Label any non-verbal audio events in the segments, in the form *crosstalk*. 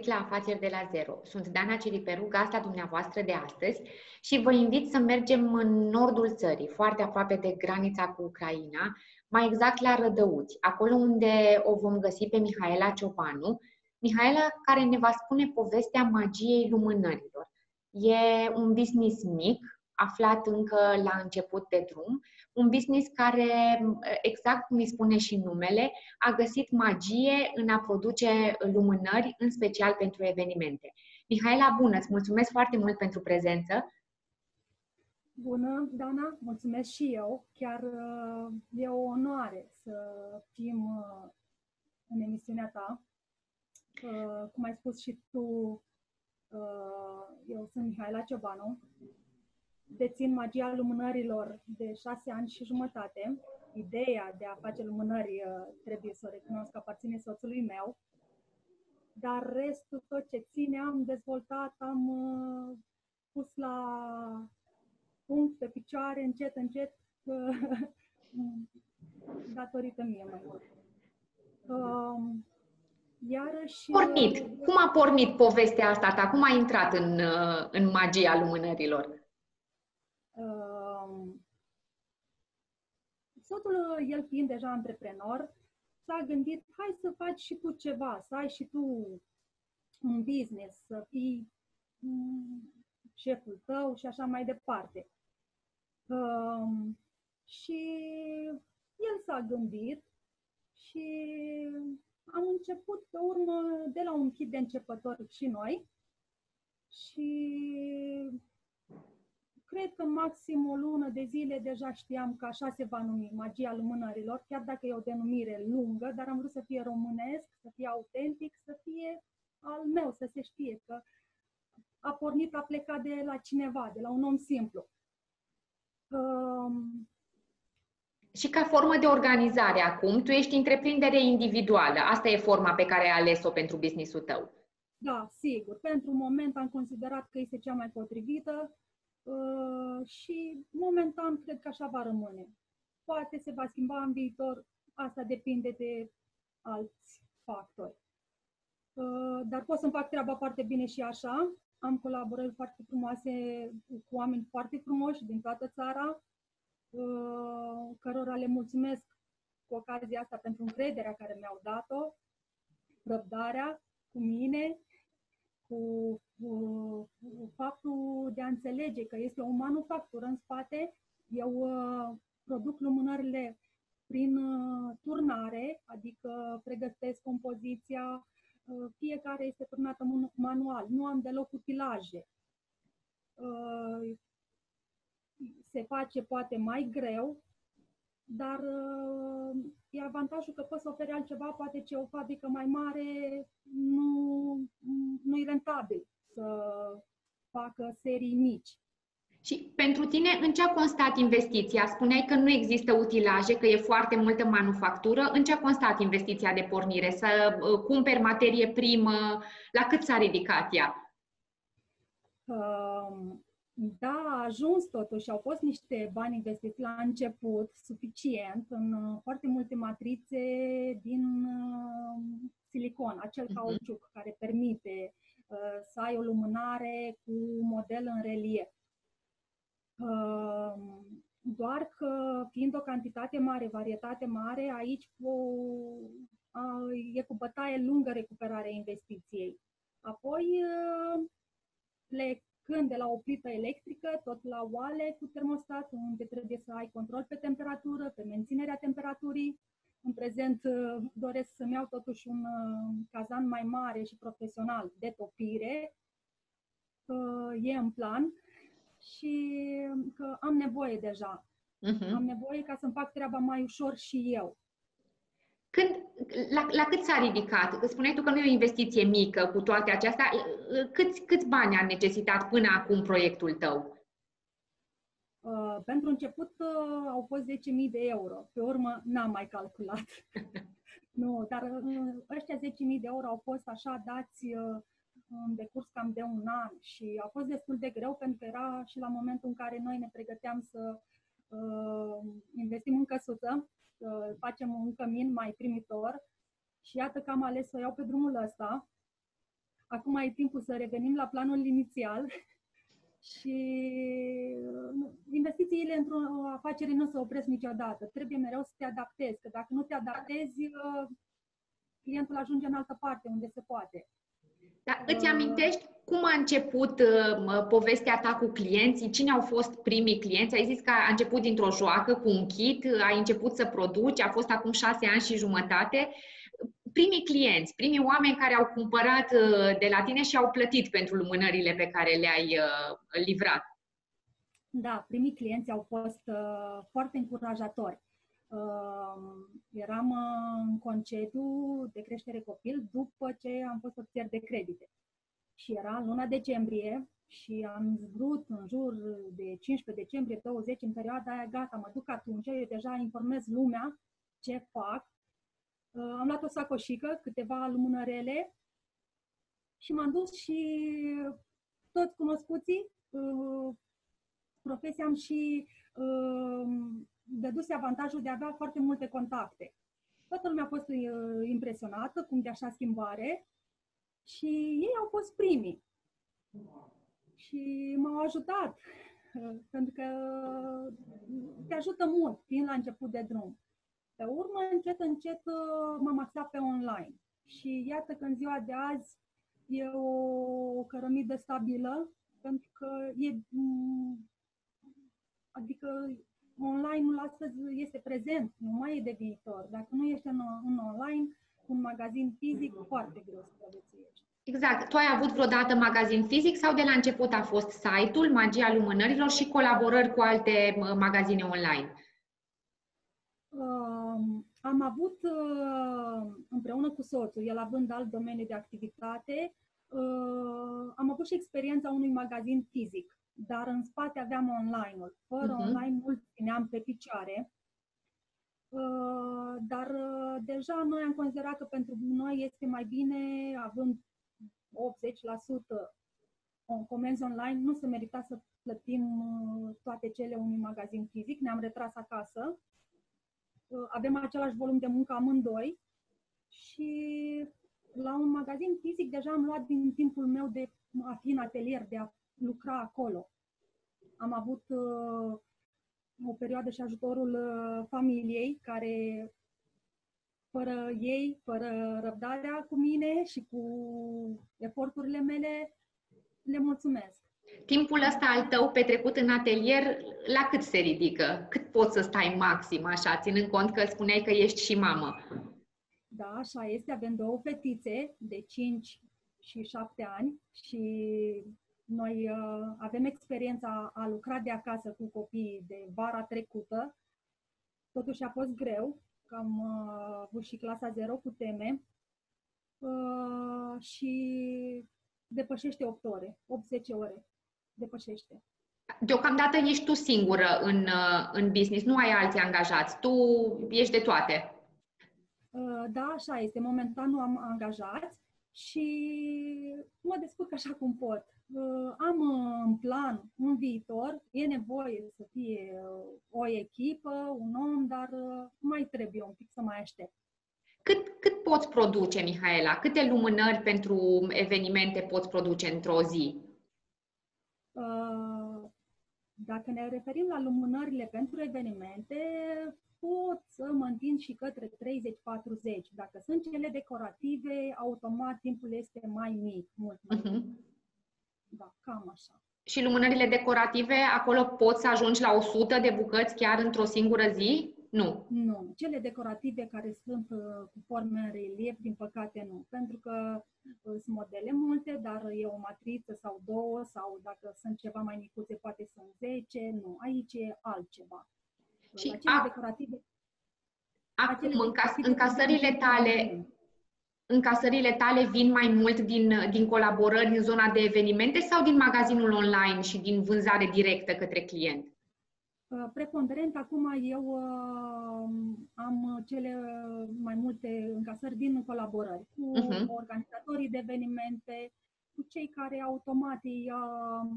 Bine v-am găsit la Afaceri de la Zero. Sunt Dana Ciriperu, gasta dumneavoastră de astăzi și vă invit să mergem în nordul țării, foarte aproape de granița cu Ucraina, mai exact la Rădăuți, acolo unde o vom găsi pe Mihaela Ciopanu, Mihaela care ne va spune povestea magiei lumânărilor. E un business mic, aflat încă la început de drum, un business care, exact cum îi spune și numele, a găsit magie în a produce lumânări, în special pentru evenimente. Mihaela, bună! Îți mulțumesc foarte mult pentru prezență. Bună, Dana! Mulțumesc și eu. Chiar uh, e o onoare să fim uh, în emisiunea ta. Uh, cum ai spus și tu, eu sunt Mihaela Ciobanu, dețin magia lumânărilor de șase ani și jumătate. Ideea de a face lumânări, uh, trebuie să o recunosc, aparține soțului meu. Dar restul, tot ce ține, am dezvoltat, am uh, pus la punct, pe picioare, încet, încet, uh, *laughs* datorită mie mai mult. Uh, iarăși... Pornit. Cum a pornit povestea asta ta? Cum a intrat în, uh, în magia lumânărilor? Soțul, el fiind deja antreprenor, s-a gândit, hai să faci și tu ceva, să ai și tu un business, să fii mm, șeful tău și așa mai departe. Um, și el s-a gândit și am început pe urmă de la un kit de începător și noi și cred că maxim o lună de zile deja știam că așa se va numi magia lumânărilor, chiar dacă e o denumire lungă, dar am vrut să fie românesc, să fie autentic, să fie al meu, să se știe că a pornit, a plecat de la cineva, de la un om simplu. Um, și ca formă de organizare acum, tu ești întreprindere individuală. Asta e forma pe care ai ales-o pentru businessul tău. Da, sigur. Pentru moment am considerat că este cea mai potrivită. Uh, și momentan cred că așa va rămâne. Poate se va schimba în viitor, asta depinde de alți factori. Uh, dar pot să-mi fac treaba foarte bine și așa. Am colaborări foarte frumoase cu oameni foarte frumoși din toată țara, uh, cărora le mulțumesc cu ocazia asta pentru încrederea care mi-au dat-o, răbdarea cu mine cu, cu faptul de a înțelege că este o manufactură în spate. Eu uh, produc lumânările prin uh, turnare, adică pregătesc compoziția, uh, fiecare este turnată manual, nu am deloc utilaje. Uh, se face poate mai greu, dar uh, e avantajul că poți să oferi altceva, poate ce o fabrică mai mare nu, nu e rentabil să facă serii mici. Și pentru tine, în ce a constat investiția? Spuneai că nu există utilaje, că e foarte multă manufactură. În ce a constat investiția de pornire? Să uh, cumperi materie primă? La cât s-a ridicat ea? Um, da, a ajuns totuși, au fost niște bani investiți la început, suficient, în uh, foarte multe matrițe din uh, silicon, acel uh-huh. cauciuc care permite uh, să ai o lumânare cu model în relief. Uh, doar că, fiind o cantitate mare, varietate mare, aici o, uh, e cu bătaie lungă recuperarea investiției. Apoi, uh, plec când de la o plită electrică, tot la oale cu termostat, unde trebuie să ai control pe temperatură, pe menținerea temperaturii. În prezent uh, doresc să-mi iau totuși un uh, cazan mai mare și profesional de topire. E în plan și că am nevoie deja. Uh-huh. Am nevoie ca să-mi fac treaba mai ușor și eu. Când, la, la cât s-a ridicat? Spuneai tu că nu e o investiție mică cu toate acestea. Câți, câți bani a necesitat până acum proiectul tău? Uh, pentru început uh, au fost 10.000 de euro. Pe urmă n-am mai calculat. *laughs* nu, dar uh, ăștia 10.000 de euro au fost așa dați uh, în decurs cam de un an și a fost destul de greu pentru că era și la momentul în care noi ne pregăteam să uh, investim în căsuță să facem un cămin mai primitor și iată că am ales să o iau pe drumul ăsta. acum e timpul să revenim la planul inițial *laughs* și uh, investițiile într-o afacere nu se opresc niciodată. Trebuie mereu să te adaptezi, că dacă nu te adaptezi, uh, clientul ajunge în altă parte unde se poate. Da, îți amintești cum a început uh, povestea ta cu clienții? Cine au fost primii clienți? Ai zis că a început dintr-o joacă cu un kit, ai început să produci, a fost acum șase ani și jumătate. Primii clienți, primii oameni care au cumpărat uh, de la tine și au plătit pentru lumânările pe care le-ai uh, livrat. Da, primii clienți au fost uh, foarte încurajatori. Uh, eram în concediu de creștere copil după ce am fost ofițer de credite. Și era în luna decembrie și am vrut în jur de 15 decembrie 20, în perioada aia, gata, mă duc atunci, eu deja informez lumea ce fac. Uh, am luat o sacoșică, câteva lumânărele și m-am dus și toți cunoscuții, uh, profesia am și uh, dăduse avantajul de a avea foarte multe contacte. Toată lumea a fost uh, impresionată cum de așa schimbare și ei au fost primii. Și m-au ajutat, uh, pentru că te ajută mult, fiind la început de drum. Pe urmă, încet, încet uh, m-am axat pe online. Și iată că în ziua de azi e o cărămidă stabilă, pentru că e adică online-ul astăzi este prezent, nu mai e de viitor. Dacă nu ești în, în online, un magazin fizic, foarte greu să prețuiești. Exact. Tu ai avut vreodată magazin fizic sau de la început a fost site-ul Magia Lumânărilor și colaborări cu alte magazine online? Uh, am avut uh, împreună cu soțul, el având alt domeniu de activitate, uh, am avut și experiența unui magazin fizic dar în spate aveam online-ul. Fără uh-huh. online nu țineam pe picioare, uh, dar uh, deja noi am considerat că pentru noi este mai bine, având 80% comenzi online, nu se merita să plătim uh, toate cele unui magazin fizic. Ne-am retras acasă. Avem același volum de muncă amândoi și la un magazin fizic deja am luat din timpul meu de a fi în atelier, de a lucra acolo. Am avut uh, o perioadă și ajutorul uh, familiei, care fără ei, fără răbdarea cu mine și cu eforturile mele, le mulțumesc. Timpul ăsta al tău petrecut în atelier, la cât se ridică? Cât poți să stai maxim, așa, ținând cont că spuneai că ești și mamă? Da, așa este. Avem două fetițe de 5 și 7 ani și noi uh, avem experiența a lucra de acasă cu copiii de vara trecută. Totuși a fost greu, că am uh, avut și clasa 0 cu teme uh, și depășește 8 ore, 8-10 ore. Depășește. Deocamdată ești tu singură în, uh, în business, nu ai alți angajați, tu ești de toate. Uh, da, așa este. Momentan nu am angajați și mă descurc așa cum pot. Uh, am uh, în plan un viitor, e nevoie să fie uh, o echipă, un om, dar mai trebuie un pic să mai aștept. Cât, cât poți produce, Mihaela? Câte lumânări pentru evenimente poți produce într-o zi? Dacă ne referim la lumânările pentru evenimente, pot să mă întind și către 30-40. Dacă sunt cele decorative, automat timpul este mai mic, mult mai uh-huh. mic. Da, cam așa. Și lumânările decorative, acolo poți să ajungi la 100 de bucăți chiar într-o singură zi? Nu. Nu. Cele decorative care sunt uh, cu forme în relief, din păcate nu. Pentru că uh, sunt modele multe, dar e o matriță sau două, sau dacă sunt ceva mai micuțe, poate sunt 10. Nu. Aici e altceva. Și la cele a... decorative Acum, în, cas- în casările tale, încasările tale vin mai mult din, din colaborări în zona de evenimente sau din magazinul online și din vânzare directă către client? Uh, preponderent, acum eu uh, am cele mai multe încasări din colaborări cu uh-huh. organizatorii de evenimente, cu cei care automat uh,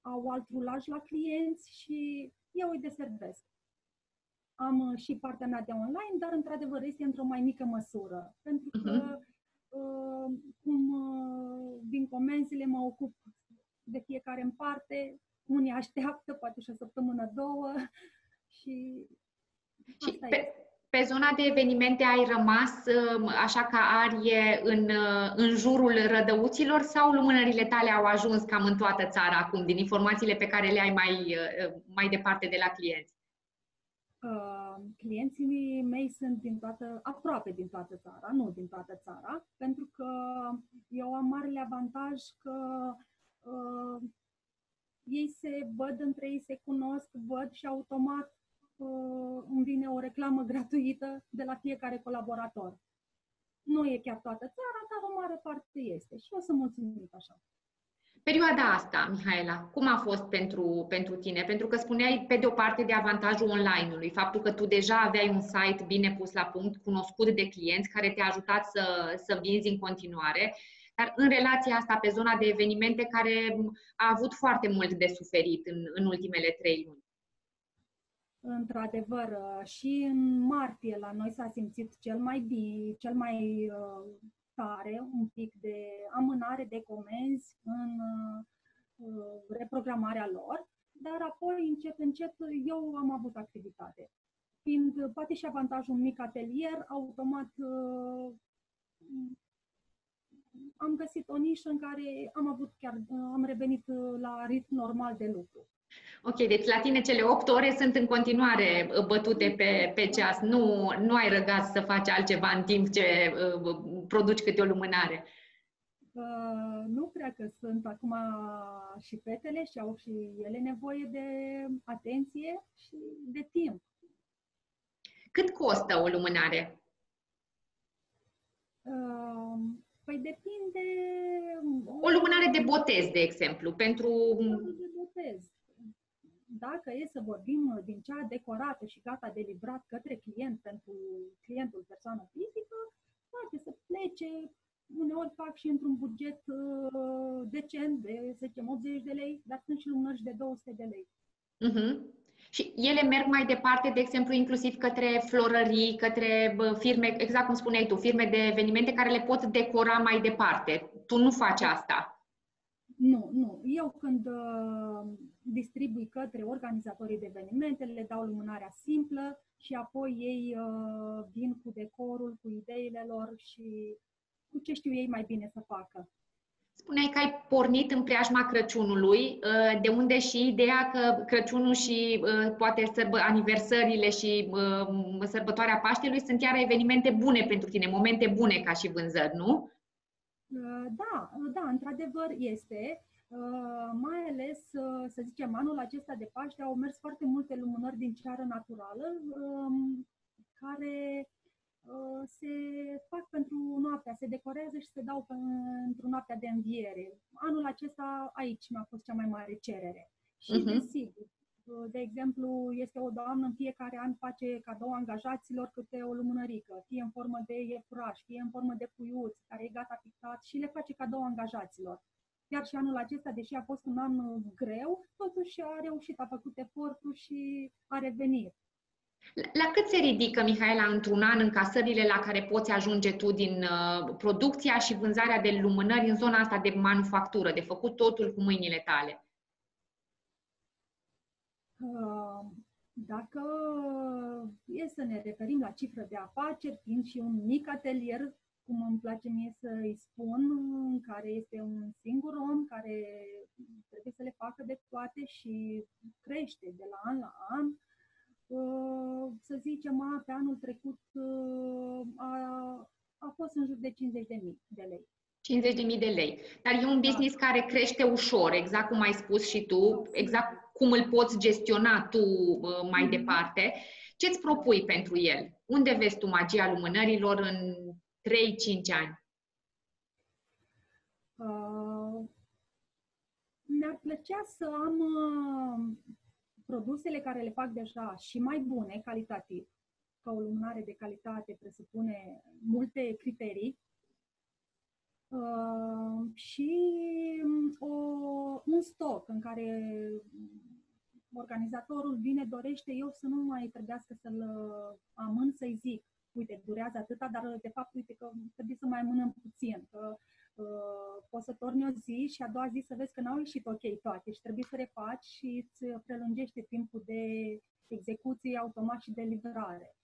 au alt rulaj la clienți și eu îi deservesc. Am uh, și partea mea de online, dar într-adevăr este într-o mai mică măsură. Pentru că, uh-huh. cum vin comenzile, mă ocup de fiecare în parte, unii așteaptă, poate și o săptămână, două *laughs* și, și pe, pe zona de evenimente ai rămas um, așa ca arie în, uh, în jurul rădăuților sau lumânările tale au ajuns cam în toată țara acum, din informațiile pe care le ai mai, uh, mai departe de la clienți? Uh, clienții mei sunt din toată, aproape din toată țara, nu din toată țara, pentru că eu am marele avantaj că uh, ei se văd între ei, se cunosc, văd și automat uh, îmi vine o reclamă *laughs* gratuită de la fiecare colaborator. Nu e chiar toată țara, dar o mare parte este și eu sunt mulțumit așa. Perioada asta, Mihaela, cum a fost pentru, pentru tine? Pentru că spuneai, pe de o parte, de avantajul online-ului, faptul că tu deja aveai un site bine pus la punct, cunoscut de clienți, care te-a ajutat să, să vinzi în continuare, dar în relația asta, pe zona de evenimente, care a avut foarte mult de suferit în, în ultimele trei luni. Într-adevăr, uh, și în martie la noi s-a simțit cel mai bine, cel mai uh, tare, un pic de amânare de comenzi în uh, reprogramarea lor, dar apoi, încet, încet, eu am avut activitate. Fiind poate și avantajul un mic atelier, automat am găsit o nișă în care am avut chiar, am revenit la ritm normal de lucru. Ok, deci la tine cele 8 ore sunt în continuare uh, bătute pe, pe ceas. Nu, nu ai răgat să faci altceva în timp ce uh, produci câte o lumânare. Uh, nu cred că sunt acum și fetele și au și ele nevoie de atenție și de timp. Cât costă o lumânare? Uh, păi depinde... O lumânare de botez, de exemplu, pentru... De botez dacă e să vorbim uh, din cea decorată și gata de livrat către client pentru clientul persoană fizică, poate să plece, uneori fac și într-un buget uh, decent de, să zicem, 80 de lei, dar sunt și lumânări de 200 de lei. Uh-huh. Și ele merg mai departe, de exemplu, inclusiv către florării, către firme, exact cum spuneai tu, firme de evenimente care le pot decora mai departe. Tu nu faci asta. Nu, nu. Eu când uh, distribui către organizatorii de evenimente, le dau lumânarea simplă și apoi ei uh, vin cu decorul, cu ideile lor și cu ce știu ei mai bine să facă. Spuneai că ai pornit în preajma Crăciunului, uh, de unde și ideea că Crăciunul și uh, poate sărbă, aniversările și uh, sărbătoarea Paștelui sunt chiar evenimente bune pentru tine, momente bune ca și vânzări, nu? Uh, da, uh, da, într-adevăr este. Uh, mai ales, să zicem, anul acesta de Paște au mers foarte multe lumânări din ceară naturală um, care se fac pentru noaptea, se decorează și se dau pentru noaptea de înviere. Anul acesta aici mi-a fost cea mai mare cerere. Și, uh-huh. desigur, de exemplu, este o doamnă în fiecare an face cadou angajaților câte o lumânărică, fie în formă de iepuraș, fie în formă de puiuț, care e gata pictat și le face cadou angajaților. Chiar și anul acesta, deși a fost un an greu, totuși a reușit, a făcut efortul și a revenit. La cât se ridică, Mihaela, într-un an încasările la care poți ajunge tu din uh, producția și vânzarea de lumânări în zona asta de manufactură, de făcut totul cu mâinile tale? Dacă e să ne referim la cifră de afaceri, fiind și un mic atelier, cum îmi place mie să îi spun, în care este un singur om care trebuie să le facă de toate și crește de la an la an, să zicem, a, pe anul trecut a, a fost în jur de 50.000 de lei. 50.000 de lei. Dar e un da. business da. care crește ușor, exact cum ai spus și tu, exact cum îl poți gestiona tu mai mm-hmm. departe. Ce îți propui pentru el? Unde vezi tu magia lumânărilor în 3-5 ani? Uh, mi-ar plăcea să am uh, produsele care le fac deja și mai bune, calitativ, că o lumânare de calitate presupune multe criterii, Uh, și um, o, un stoc în care organizatorul vine, dorește eu să nu mai trebuiască să-l uh, amân, să-i zic, uite, durează atâta, dar de fapt, uite că trebuie să mai amânăm puțin, că uh, poți să torni o zi și a doua zi să vezi că n-au ieșit ok toate și trebuie să refaci și îți prelungește timpul de execuție automat și de livrare.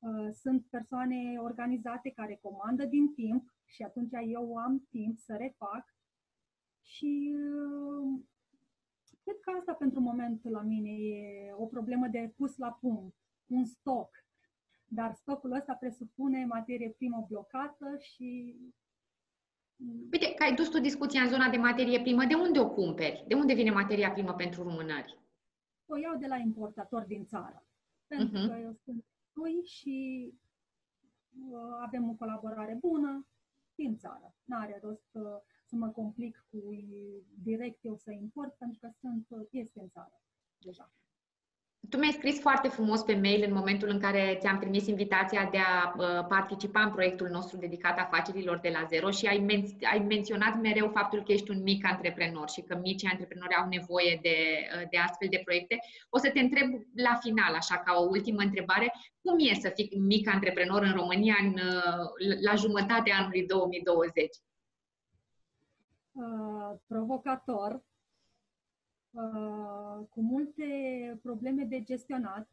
Uh, sunt persoane organizate care comandă din timp și atunci eu am timp să refac și uh, cred că asta pentru moment la mine e o problemă de pus la punct, un stoc. Dar stocul ăsta presupune materie primă blocată și Uite, că ai dus tu discuția în zona de materie primă, de unde o cumperi? De unde vine materia primă pentru rumânări? O iau de la importatori din țară. Pentru uh-huh. că eu sunt lui și uh, avem o colaborare bună din țară. N-are rost uh, să mă complic cu direct eu să import, pentru că sunt, uh, este în țară deja. Tu mi-ai scris foarte frumos pe mail în momentul în care ți-am trimis invitația de a uh, participa în proiectul nostru dedicat afacerilor de la zero și ai, men- ai menționat mereu faptul că ești un mic antreprenor și că micii antreprenori au nevoie de, uh, de astfel de proiecte. O să te întreb la final, așa ca o ultimă întrebare, cum e să fii mic antreprenor în România în, uh, la jumătatea anului 2020? Uh, provocator, Uh, cu multe probleme de gestionat,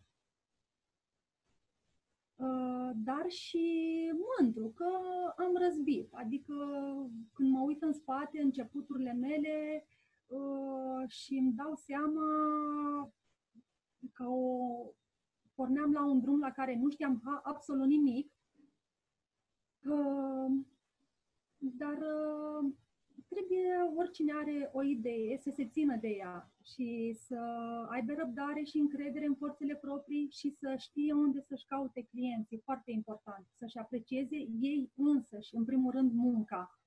uh, dar și mândru că am răzbit. Adică când mă uit în spate, începuturile mele uh, și îmi dau seama că o porneam la un drum la care nu știam absolut nimic, dar trebuie oricine are o idee să se țină de ea și să aibă răbdare și încredere în forțele proprii și să știe unde să-și caute clienții. Foarte important. Să-și aprecieze ei însăși, în primul rând, munca.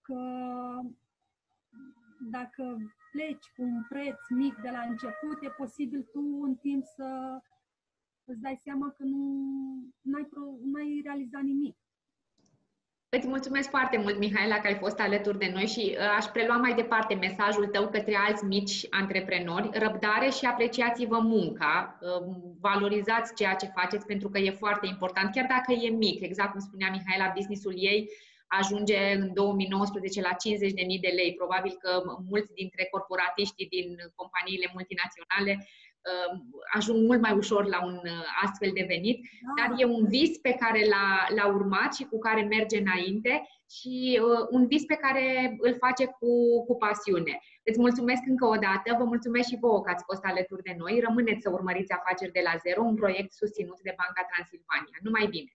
Că dacă pleci cu un preț mic de la început, e posibil tu în timp să îți dai seama că nu ai n-ai realizat nimic. Îți mulțumesc foarte mult, Mihaela, că ai fost alături de noi și uh, aș prelua mai departe mesajul tău către alți mici antreprenori. Răbdare și apreciați-vă munca, uh, valorizați ceea ce faceți pentru că e foarte important, chiar dacă e mic. Exact cum spunea Mihaela, businessul ei ajunge în 2019 la 50.000 de lei. Probabil că mulți dintre corporatiștii din companiile multinaționale Uh, ajung mult mai ușor la un uh, astfel de venit, da. dar e un vis pe care l-a, l-a urmat și cu care merge înainte și uh, un vis pe care îl face cu, cu pasiune. Îți mulțumesc încă o dată, vă mulțumesc și vouă că ați fost alături de noi. Rămâneți să urmăriți afaceri de la zero, un proiect susținut de Banca Transilvania. Numai bine!